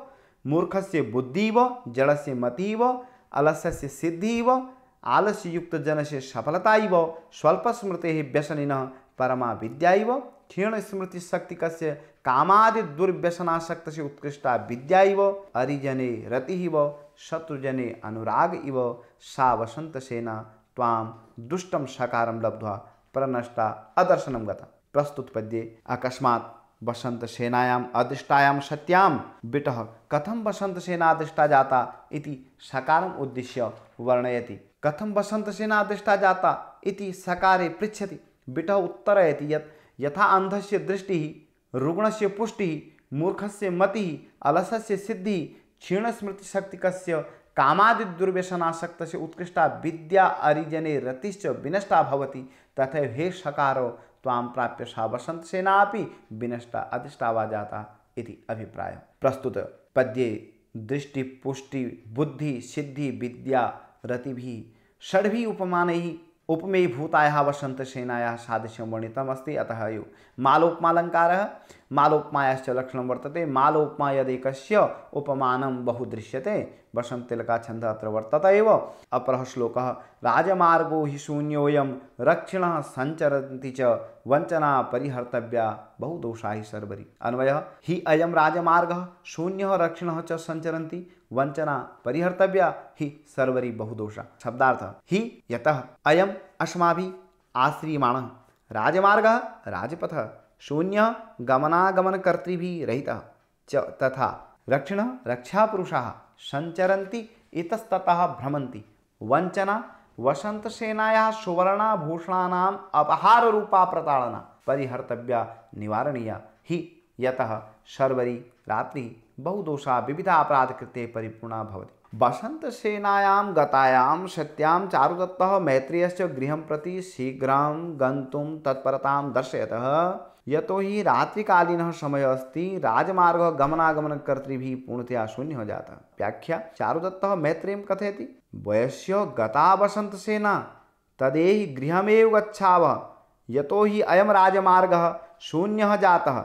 S1: मूर्खस्य बुद्धिव जडस्य मतीव अलस्य सिद्धिव आलस्ययुक्तजनस्य सफलता इव स्वल्पस्मृतेः व्यसनिनः परमा विद्या इव क्षीणस्मृतिशक्तिकस्य कामादिदुर्व्यसनासक्तस्य उत्कृष्टा विद्या इव अरिजने रतिः इव शत्रुजने अनुराग इव सा वसन्तसेना त्वां दुष्टं सकारं लब्ध्वा प्रनष्टा अदर्शनं गता। प्रस्तुतपद्ये, अकस्मात् वसन्तसेनायाम् अदृष्टायां सत्यां बिटः कथं वसन्तसेनादृष्टा जाता इति सकारम् उद्दिश्य वर्णयति। कथं वसन्तसेनादृष्टा जाता इति सकारे पृछति बिट उत्तरयति यत् यथा अन्धस्य दृष्टिः, रुग्णस्य पुष्टिः, मूर्खस्य मतिः, अलसस्य सिद्धिः, क्षीणस्मृतिशक्तिकस्य कामादिदुर्व्यसनासक्तस्य उत्कृष्टा विद्या अरिजने रतिश्च विनष्टा भवति। तथैव हे सकारो, त्वां प्राप्य सा वसन्तसेनापि विनष्टा अधिष्ठा वा जाता इति अभिप्रायः। प्रस्तुत। पद्ये, दृष्टि, पुष्टि, बुद्धि, सिद्धि, विद्या रतिभिः षड्भिः उपमानैः उपमेय भूतायाः वसन्तसेनायाः सादृश्यं वर्णितमस्ति। अतः यो मालोपमालङ्कारः। मालोपमायाश्च लक्षणं वर्तते। मालोपमा यदेकस्य उपमानं बहु दृश्यते। वसन्ततिलकाछन्दः अत्र वर्तत एव। अपरः श्लोकः, राजमार्गो हि शून्योऽयं रक्षिणः सञ्चरन्ति च वञ्चना परिहर्तव्या बहुदोषा हि सर्वरि। अन्वयः, हि अयं राजमार्गः शून्यः रक्षिणः च सञ्चरन्ति, वञ्चना परिहर्तव्या हि सर्वरि बहुदोषा शब्दार्थ, हि यतः अयम् अस्माभिः आश्रीयमाणः। राजमार्गः राजपथः। शून्यः गमनागमनकर्तृभिः रहितः। च तथा रक्षिणः रक्षापुरुषाः सञ्चरन्ति इतस्ततः भ्रमन्ति। वञ्चना वसन्तसेनायाः सुवर्णाभूषणानाम् अपहाररूपा प्रताडना। परिहर्तव्या निवारणीया। हि यतः शर्वरी रात्रिः बहुदोषा विविधा अपराधकृत्ये परिपूर्णा भवति। वसन्तसेनायां गतायां सत्यां चारुदत्तः मैत्रेयस्य गृहं प्रति शीघ्रं गन्तुं तत्परतां दर्शयतः यतो हि रात्रिकालीनः समयः अस्ति, राजमार्गः गमनागमनकर्तृभिः पूर्णतया शून्यः जातः। व्याख्या चारुदत्त मैत्रेयं कथयति। वयस्य गता वसन्तसेना तदेहि गृहमेव गच्छावः। यतो हि अयं राजमार्गः शून्यः जातः।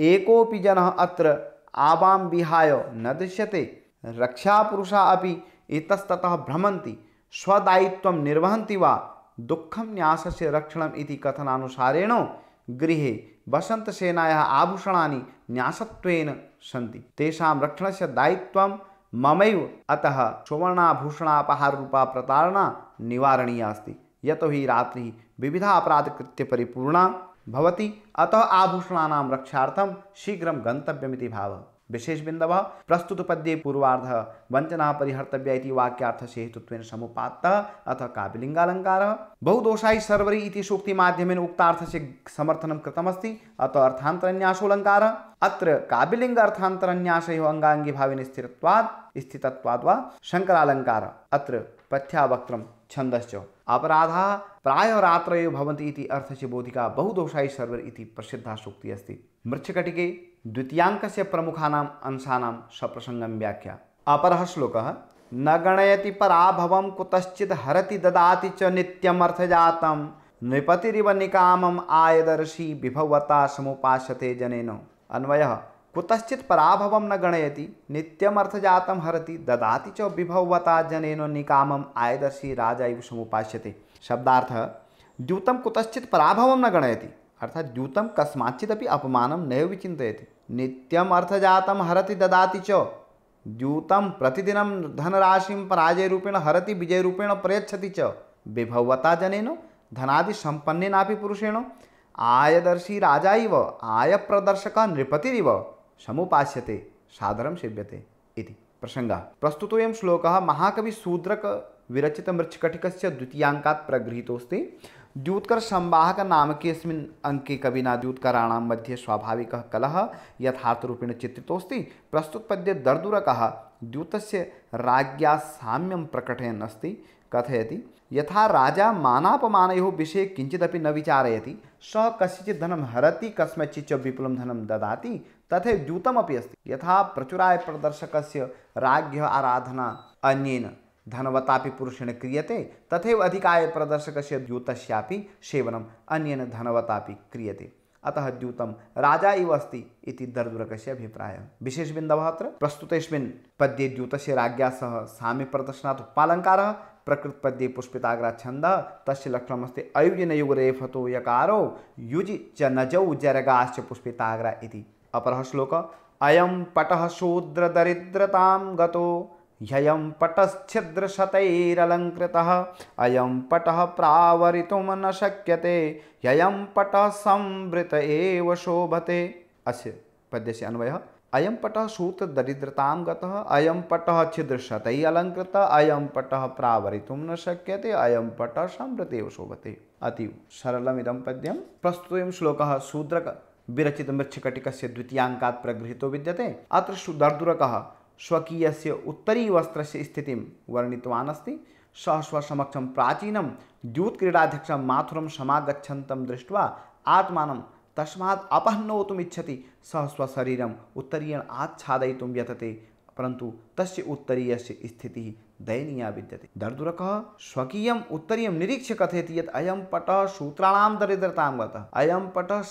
S1: एकोऽपि जनः अत्र आवां विहाय न दृश्यते। रक्षापुरुषा अपि इतस्ततः भ्रमन्ति। स्वदायित्वं निर्वहन्ति वा? दुःखं न्यासस्य रक्षणम् इति कथनानुसारेण गृहे वसन्तसेनायाः आभूषणानि न्यासत्वेन सन्ति। तेषां रक्षणस्य दायित्वं ममैव। अतः सुवर्णाभूषणापहाररूपा प्रताड़ना निवारणीया अस्ति। यतो हि रात्रिः विविधा अपराधकृत्यपरिपूर्णा भवति। अतः आभूषणानां रक्षार्थं शीघ्रं गन्तव्यमिति भावः। विशेष बिंदव प्रस्तुत पद्ये पूर्वार्ध वंचना परिहर्तव्य इति वाक्यार्थस्य हेतुत्वेन समुपात्तः। अथ काव्यलिङ्गालङ्कारः। बहुदोषायि सर्वरि इति सूक्तिमाध्यमेन उक्तार्थस्य समर्थनं कृतमस्ति। अतः अर्थान्तरन्यासोऽलङ्कारः। अत्र काव्यलिङ्ग अर्थान्तरन्यासयोः अङ्गाङ्गिभावेन स्थिरत्वात् स्थितत्वाद् वा शङ्करालङ्कारः। अत्र पथ्यावक्त्रं छन्दश्च। अपराधाः प्रायः रात्रयो इति अर्थस्य बोधिका बहुदोषायि सर्वर इति प्रसिद्धा सूक्तिः अस्ति। मृच्छकटिके द्वितीयाङ्कस्य प्रमुखानाम् अंशानां सप्रसङ्गं व्याख्या। अपरः श्लोकः न गणयति पराभवं कुतश्चित् हरति ददाति च नित्यमर्थजातं नृपतिरिव निकामम् आयदर्शी विभवता समुपास्यते जनेन। अन्वयः कुतश्चित् पराभवं न गणयति नित्यमर्थजातं हरति ददाति च विभवता जनेन निकामम् आयदर्शी राजा इव समुपास्यते। शब्दार्थः, द्यूतं कुतश्चित् पराभवं न गणयति, अर्थात् द्यूतं कस्माच्चिदपि अपमानं नैव विचिन्तयति। नित्यम् अर्थजातं हरति ददाति च। द्यूतं प्रतिदिनं धनराशिं पराजयरूपेण हरति विजयरूपेण प्रयच्छति च। विभवता जनेन धनादिसम्पन्नेनापि पुरुषेण। आयदर्शी राजा इव, आयप्रदर्शकः नृपतिरिव समुपास्यते, सादरं सेव्यते इति प्रसङ्गः। प्रस्तुतोऽयं श्लोकः महाकविसूद्रकविरचितमृच्छकटिकस्य द्वितीयाङ्कात् प्रगृहीतोऽस्ति। द्यूत्कर संवाहक नामकेऽस्मिन् अङ्के कविना द्यूत्कराणां मध्ये स्वाभाविकः कलह, यथार्थरूपेण चित्रितोऽस्ति, प्रस्तुतपद्ये दर्दुरकः द्यूतस्य राज्ञा साम्यं प्रकटयन् अस्ति कथयति, यथा राजा मानापमानयोः विषये किञ्चिदपि न विचारयति, सः कस्यचित् धनं हरति कस्मैचित् च विपुलं धनं ददाति तथैव द्यूतमपि अस्ति। यथा प्रचुराय प्रदर्शकस्य राज्ञः आराधना अन्येन धनवतापि पुरुषेण क्रियते, तथैव अधिकाय प्रदर्शकस्य द्यूतस्यापि सेवनम् अन्येन धनवतापि क्रियते। अतः द्यूतं राजा इव अस्ति इति दर्दुरकस्य अभिप्रायः। विशेषबिन्दवः अत्र। प्रस्तुतेऽस्मिन् पद्ये द्यूतस्य राज्ञा सह साम्यप्रदर्शनात् उत्पालङ्कारः, प्रकृतपद्ये पुष्पिताग्राच्छन्दः, तस्य लक्षणमस्ति अयुजनयुगरेफतो यकारो युजि च नजौ जरगाश्च पुष्पिताग्रा इति। अपरः श्लोकः, अयं पटः शूद्रदरिद्रतां गतो ह्ययं पटश्छिद्रशतैरलङ्कृतः। अयं पटः प्रावरितुं न शक्यते। ह्ययं पटः संवृत एव शोभते। अस्य पद्यस्य अन्वयः। अयं पटः सूत्रदरिद्रतां गतः। अयं पटः छिद्रशतैः अलङ्कृतः अयं पटः प्रावरितुं न शक्यते। अयं पटः संवृत एव शोभते। अतीव सरलमिदं पद्यं। प्रस्तुतोऽयं श्लोकः शूद्रक विरचित विरचितमृच्छकटिकस्य द्वितीयाङ्कात् प्रगृहीतो विद्यते। अत्र दर्दुरकः स्वकीयस्य उत्तरीवस्त्रस्य स्थितिं वर्णितवान् अस्ति सः स्वसमक्षं प्राचीनं द्यूतक्रीडाध्यक्षं माथुरं समागच्छन्तं दृष्ट्वा आत्मानं तस्मात् अपहनोतुम् इच्छति सः स्वशरीरम् उत्तरीयेण आच्छादयितुं यतते परन्तु तस्य उत्तरीयस्य स्थितिः दयनीया विद्यते। दर्दुरकः, स्वकीयम् उत्तरीयं निरीक्ष्य कथयति यत् अयं पटः सूत्राणां दरिद्रतां गतः अयं पटः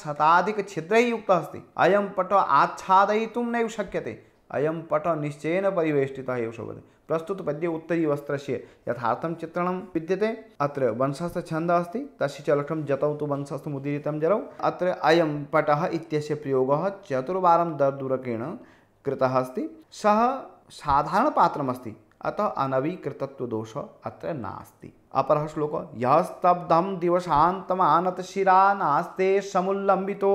S1: युक्तः अस्ति। अयं पटः आच्छादयितुं नैव शक्यते। अयं पट निश्चय निश्चयेन परिवेष्टितः एव शोभते। प्रस्तुतपद्ये उत्तरीवस्त्रस्य यथार्थं चित्रणं विद्यते। अत्र वंशस्थछन्दः अस्ति तस्य च जतौ तु वंशस्थमुदीरितं जरौ। अत्र अयं पटः इत्यस्य प्रयोगः चतुर्वारं दर्दुरकेण कृतः अस्ति। सः साधारणपात्रमस्ति, अतः अनवीकृतत्वदोषः अत्र नास्ति। अपरः श्लोकः, यः स्तब्धं दिवसान्तमानतशिरा नास्ते समुल्लम्बितो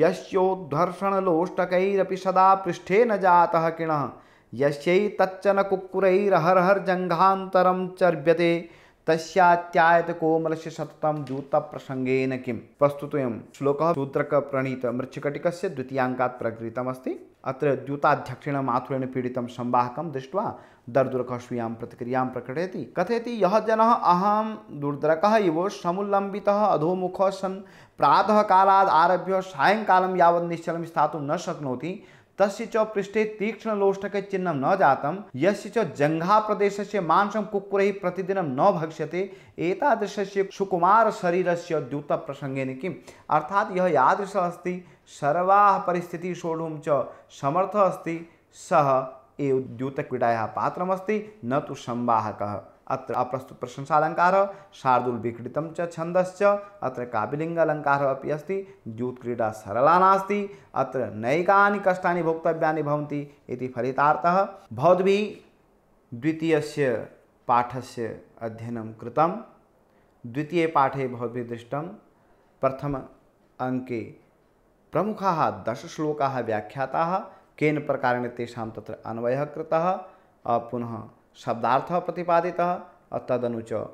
S1: यस्योद्धर्षणलोष्टकैरपि सदा पृष्ठे न जातः किणः। यस्यैतच्चन कुक्कुरैरहरहर्जङ्घान्तरं चर्व्यते तस्यात्यायतकोमलस्य सततं द्यूतप्रसङ्गेन किं प्रस्तुतोऽयं श्लोकः शूद्रकप्रणीतमृच्छकटिकस्य द्वितीयाङ्कात् प्रकृतमस्ति अत्र द्यूताध्यक्षेण माथुरेण पीडितं संवाहकं दृष्ट्वा दर्दुरकः स्वीयां प्रतिक्रियाँ प्रकटयति। कथयति, यः जनः अहं दुर्दरकः, इव समुल्लम्बितः अधोमुखः सन् प्रातःकालात् आरभ्य सायङ्कालं यावत् निश्चलं स्थातुं न शक्नोति, तस्य च पृष्ठे तीक्ष्णलोष्टके चिह्नं न जातं, यस्य च जङ्घाप्रदेशस्य मांसं कुक्कुरैः प्रतिदिनं न भक्ष्यते, एतादृशस्य सुकुमारशरीरस्य द्यूतप्रसङ्गेन किम्? अर्थात् यः यादृशः अस्ति, सर्वाः परिस्थितिः सोढुं च समर्थः अस्ति, सः एव द्यूतक्रीडायाः पात्रमस्ति, न तु संवाहकः। अत्र अप्रस्तुत प्रशंसालङ्कारः शार्दूलविक्रीडितं च छन्दश्च, अत्र काव्यलिङ्गालङ्कारः अपि अस्ति, द्यूतक्रीडा सरला नास्ति, अत्र नैकानि कष्टानि भोक्तव्यानि भवन्ति इति फलितार्थः। भवद्भिः द्वितीयस्य पाठस्य अध्ययनं कृतं द्वितीये पाठे भवद्भिः दृष्टं। प्रथम अङ्के प्रमुखाः दशश्लोकाः व्याख्याताः, केन प्रकारेण तेषां तत्र अन्वयः कृतः पुनः शब्दार्थः प्रतिपादितः तदनु च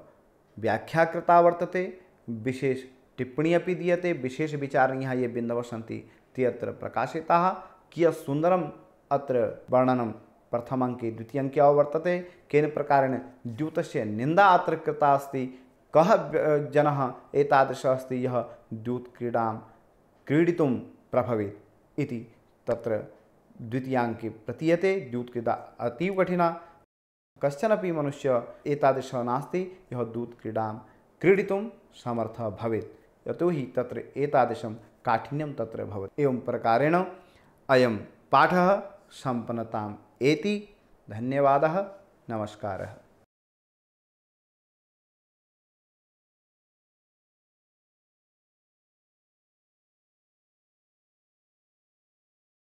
S1: व्याख्या कृता वर्तते। विशेष टिप्पणी अपि दीयते। विशेषविचारणीयाः ये बिंदव सी ते अत्र प्रकाशिताः। कियत् सुन्दरम् अत्र वर्णनं प्रथम अंके द्वितीय अंके वर्तते केन प्रकारेण द्यूतस्य निंदा अत्र कृता अस्ति। कः जनः एतादृशः अस्ति। यः द्यूतक्रीडां क्रीडितुं प्रभवेत् इति तत्र प्रतीयते। द्यूतक्रीडा अतीव कठिना। कश्चनपि मनुष्य एतादृशः नास्ति, यः दूतक्रीडां क्रीडितुं समर्थः भवेत्। यतोहि तत्र एतादृशं काठिन्यं तत्र भवति। एवं प्रकारेण अयं पाठः सम्पन्नताम् एति। धन्यवादः। नमस्कारः।